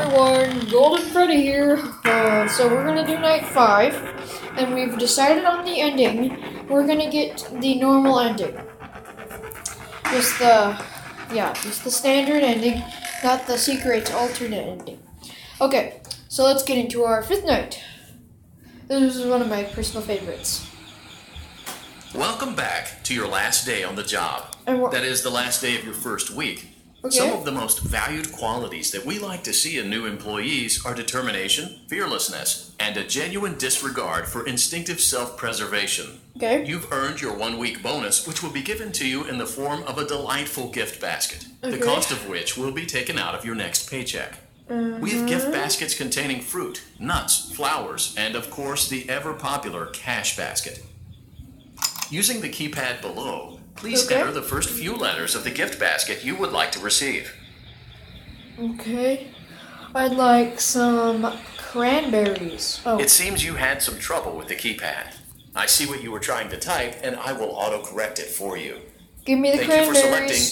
everyone, Golden Freddy here. Uh, so we're gonna do night five, and we've decided on the ending. We're gonna get the normal ending. Just the, yeah, just the standard ending, not the secret alternate ending. Okay, so let's get into our fifth night. This is one of my personal favorites. Welcome back to your last day on the job. That is the last day of your first week. Okay. Some of the most valued qualities that we like to see in new employees are determination, fearlessness, and a genuine disregard for instinctive self preservation. okay. You've earned your one week bonus, which will be given to you in the form of a delightful gift basket, the cost of which will be taken out of your next paycheck. We have gift uh-huh. baskets containing fruit, nuts, flowers, and of course the ever popular cash basket. Using the keypad below, please Okay. enter the first few letters of the gift basket you would like to receive. Okay. I'd like some cranberries. Oh, It seems you had some trouble with the keypad. I see what you were trying to type, and I will autocorrect it for you. give me the Thank you for selecting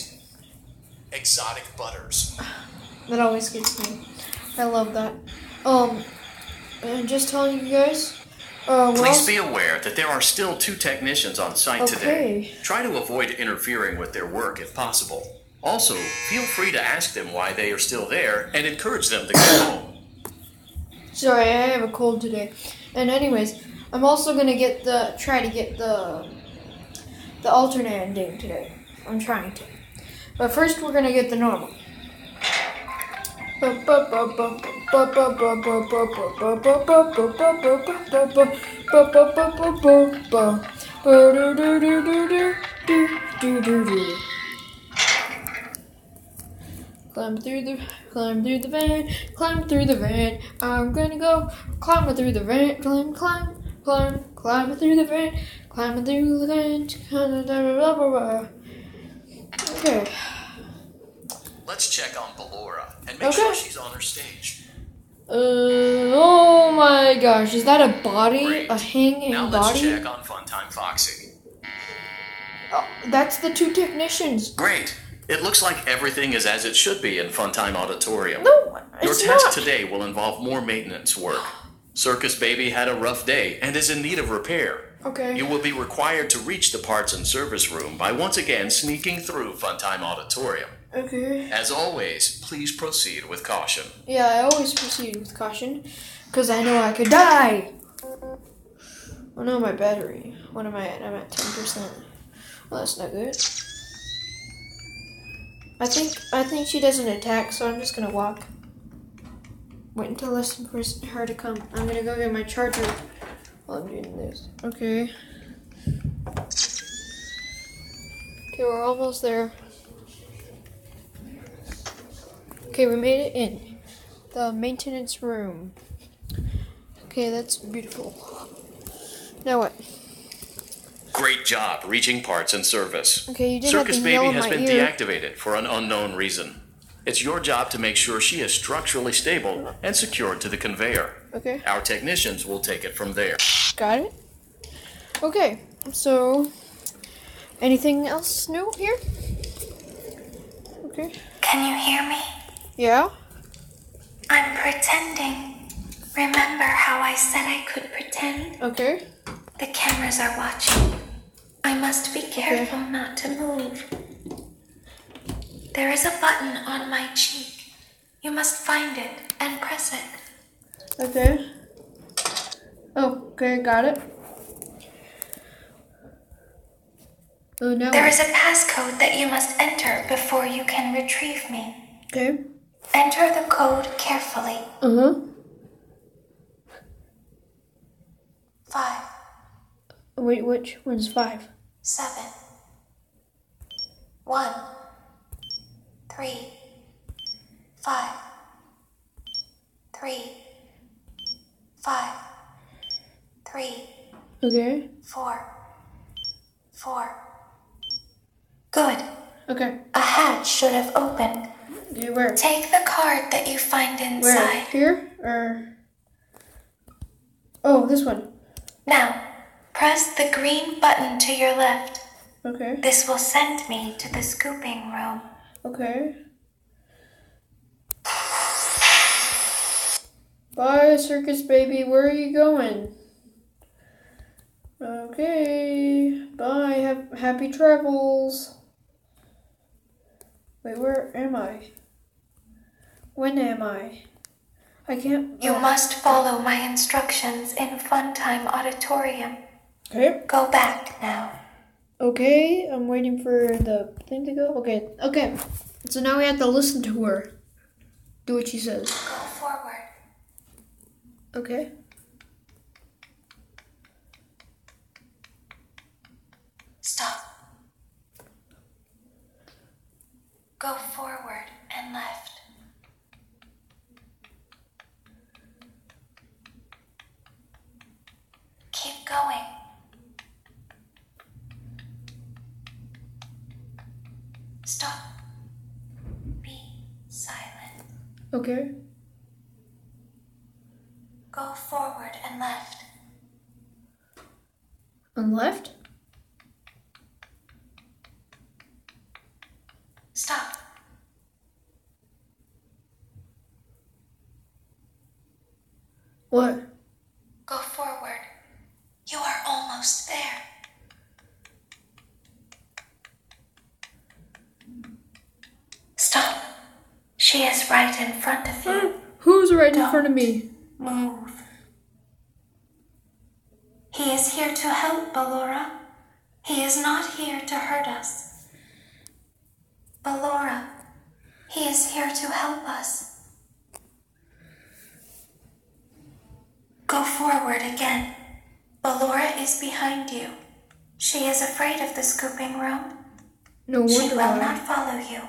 exotic butters. That always gets me. I love that. Um, and just telling you guys. Uh, Please be aware that there are still two technicians on site today. Try to avoid interfering with their work if possible. Also, feel free to ask them why they are still there and encourage them to go home. Sorry, I have a cold today. And anyways, I'm also gonna get the try to get the the alternate ending today. I'm trying to. But first, we're gonna get the normal. Climb through the climb through the van, climb through the van. I'm gonna go climb through the van, climb, climb, climb, climb through the van, climb through the van. Okay. Let's check on Ballora and make Okay. sure she's on her stage. Uh, oh my gosh, is that a body? Great. A hanging Now let's check on Funtime Foxy. Oh, that's the two technicians. Great. It looks like everything is as it should be in Funtime Auditorium. No, Your it's task not. today will involve more maintenance work. Circus Baby had a rough day and is in need of repair. Okay. You will be required to reach the parts and service room by once again sneaking through Funtime Auditorium. Okay. As always, please proceed with caution. Yeah, I always proceed with caution, because I know I could die. Oh no, my battery. What am I at? I'm at ten percent. Well, that's not good. I think I think she doesn't attack, so I'm just gonna walk. Wait until listen for her to come. I'm gonna go get my charger while I'm doing this. Okay. Okay, we're almost there. Okay, we made it in the maintenance room. Okay, that's beautiful. Now what? Great job reaching parts and service. Okay, you did Circus have to yell Baby in has my been ear. deactivated for an unknown reason. It's your job to make sure she is structurally stable and secured to the conveyor. Okay, Our technicians will take it from there. got it. Okay, so anything else new here? Okay. Can you hear me? Yeah. I'm pretending. Remember how I said I could pretend? Okay. The cameras are watching. I must be careful not to move. There is a button on my cheek. You must find it and press it. Okay. Oh, okay, got it. Oh, now There is a passcode that you must enter before you can retrieve me. Okay. Enter the code carefully. Uh huh. Five, Wait, which one's five? seven, one, three, five, three, five, three, Okay. four, four. Good. Okay. A hatch should have opened. Where? Take the card that you find inside. Where? Here or? Oh, this one. Now, press the green button to your left. Okay. This will send me to the scooping room. Okay. Bye, circus baby. Where are you going? Okay. Bye. Have happy travels. Wait, where am I? When am I? I can't. You must follow my instructions in Funtime Auditorium. Okay. Go back now. Okay. I'm waiting for the thing to go. Okay. Okay. So now we have to listen to her. Do what she says. Go forward. Okay. Stop. Go forward and left. Keep going. Stop. Be silent. Okay. Go forward and left. And left. Stop. What? Go forward. You are almost there. Stop. She right in front of you. Who's right in front of me? Move. He is here to help, Ballora. He is not here to hurt us. Ballora, he is here to help us. Go forward again. Ballora is behind you. She is afraid of the scooping room. No wonder. She will not follow you.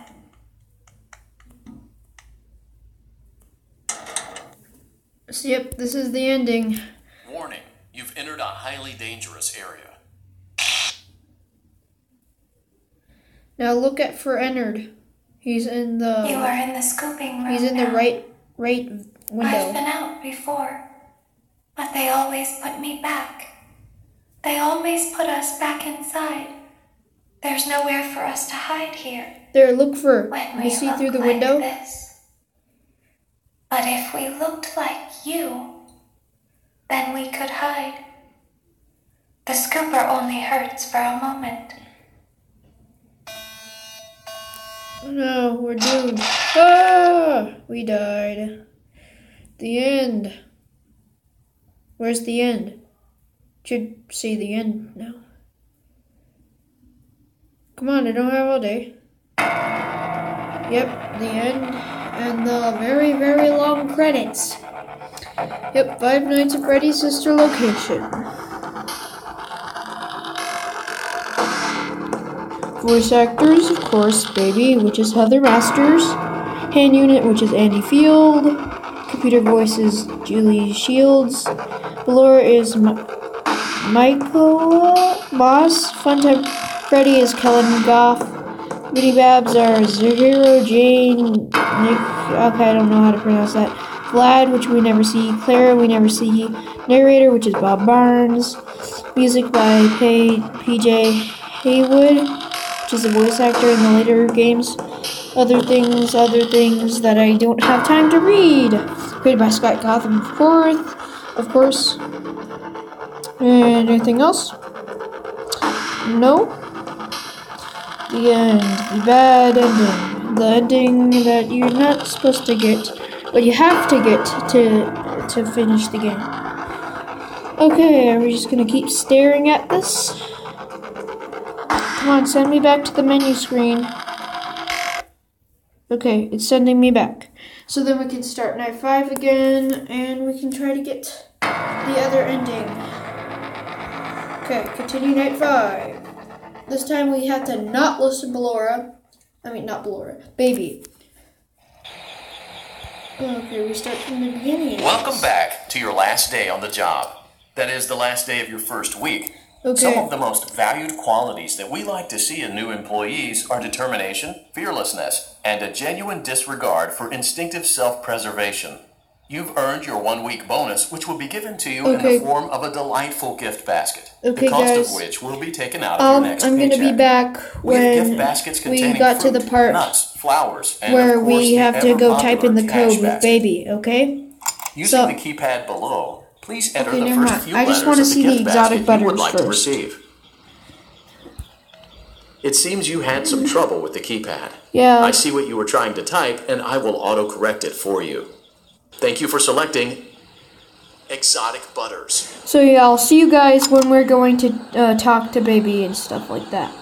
So, yep, this is the ending. Warning, you've entered a highly dangerous area. Now look at for Ennard. He's in the. You are in the scooping room. he's in the now. right right I've window. been out before, but they always put me back. They always put us back inside. There's nowhere for us to hide here There, look for. when You see look through the like window? this. But if we looked like you, then we could hide. The scooper only hurts for a moment. No, we're doomed. Ah, we died. The end. Where's the end? Should see the end now. Come on, I don't have all day. Yep, the end and the very, very long credits. Yep, Five Nights at Freddy's sister location. Voice actors, of course, Baby, which is Heather Masters. Hand unit, which is Andy Field. Computer voices, Julie Shields. Ballora is Michael Moss. Funtime Freddy is Kellen Goff. Bidybabs are Zero Jane. Okay, I don't know how to pronounce that. Vlad, which we never see. Clara, we never see. Narrator, which is Bob Barnes. Music by PJ Heywood, which is a voice actor in the later games. Other things, other things that I don't have time to read. Created by Scott Gotham Fourth, of course. And anything else? No. The end. The bad ending. The ending that you're not supposed to get, but you have to get to to finish the game. Okay, are we just gonna keep staring at this? Come on, send me back to the menu screen. Okay, it's sending me back. So then we can start night five again, and we can try to get the other ending. Okay, continue night five. This time we have to not listen to Ballora. I mean, not Ballora. Baby. Okay, we start from the beginning. Welcome back to your last day on the job. That is the last day of your first week. Some of the most valued qualities that we like to see in new employees are determination, fearlessness, and a genuine disregard for instinctive self preservation. You've earned your one week bonus, which will be given to you in the form of a delightful gift basket. Okay, the cost guys. of which will be taken out of Um, your next I'm gonna be back when baskets we containing got to the fruit, part nuts, flowers, and where we have to go type in the code with baby, okay? Using So- the keypad below, please enter Okay, the first mind. few I just of the see the exotic basket you would like to receive. It seems you had some trouble with the keypad. Yeah. I see what you were trying to type, and I will autocorrect it for you. Thank you for selecting Exotic Butters. So yeah, I'll see you guys when we're going to uh, talk to baby and stuff like that.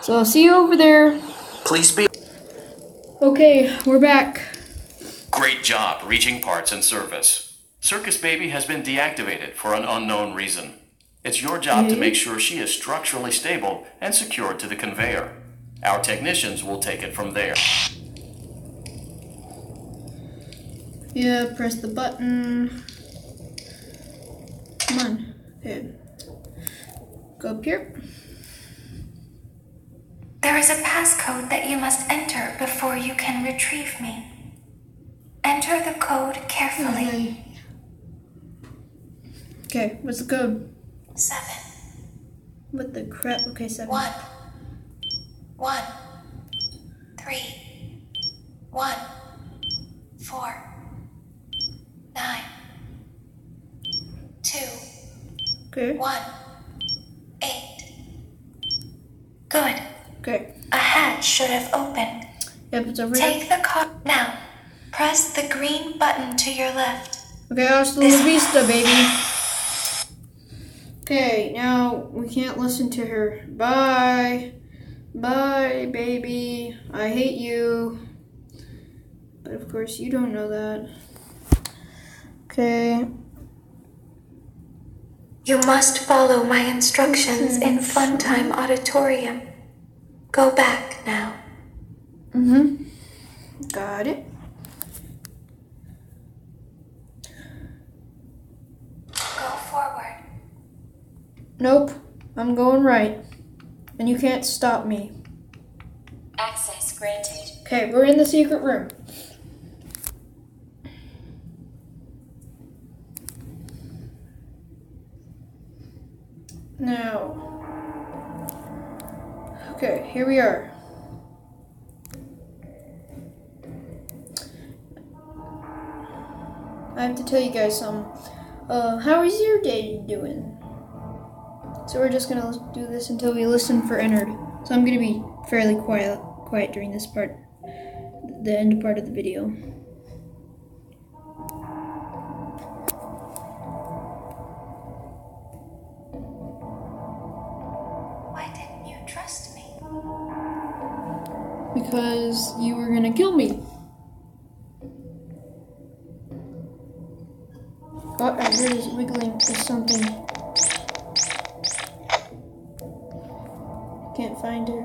So I'll see you over there. Please be. Okay, we're back. Great job reaching parts and service. Circus Baby has been deactivated for an unknown reason. It's your job to make sure she is structurally stable and secured to the conveyor. Our technicians will take it from there. Yeah, press the button. Come on. Okay. Go up here. There is a passcode that you must enter before you can retrieve me. Enter the code carefully. Okay. Okay, what's the code? Seven, What the crap? Okay, seven. one, one, three, one, four, nine, two, Okay. one, eight. Good. Okay. A hatch should have opened. Yep, it's over here. Take the card now. Press the green button to your left. Okay, hasta la vista, baby. Okay, now we can't listen to her. Bye. Bye, baby. I hate you. But of course, you don't know that. Okay. You must follow my instructions in Funtime Auditorium. Go back now. Mm-hmm. Got it. Go forward. Nope. I'm going right. And you can't stop me. Access granted. Okay, we're in the secret room. Now. Okay, here we are. I have to tell you guys something. Uh, how is your day doing? So we're just gonna do this until we listen for entered. So I'm gonna be fairly quiet, quiet during this part, the end part of the video. Because you were gonna kill me. Oh, I heard is wiggling or something. Can't find her.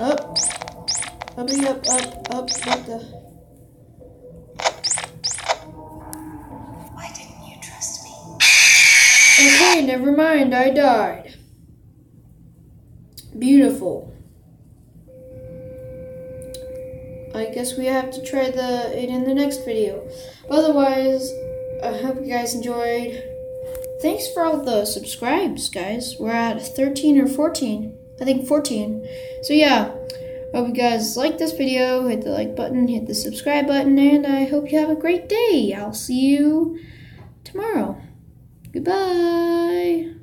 Up. Up, up, up, up, what the? Why didn't you trust me? Okay, never mind, I died. Beautiful. I guess we have to try the it in the next video. Otherwise, I hope you guys enjoyed. Thanks for all the subscribes, guys. We're at 13 or 14. I think 14. So yeah, hope you guys like this video. Hit the like button, hit the subscribe button, and I hope you have a great day. I'll see you tomorrow. Goodbye.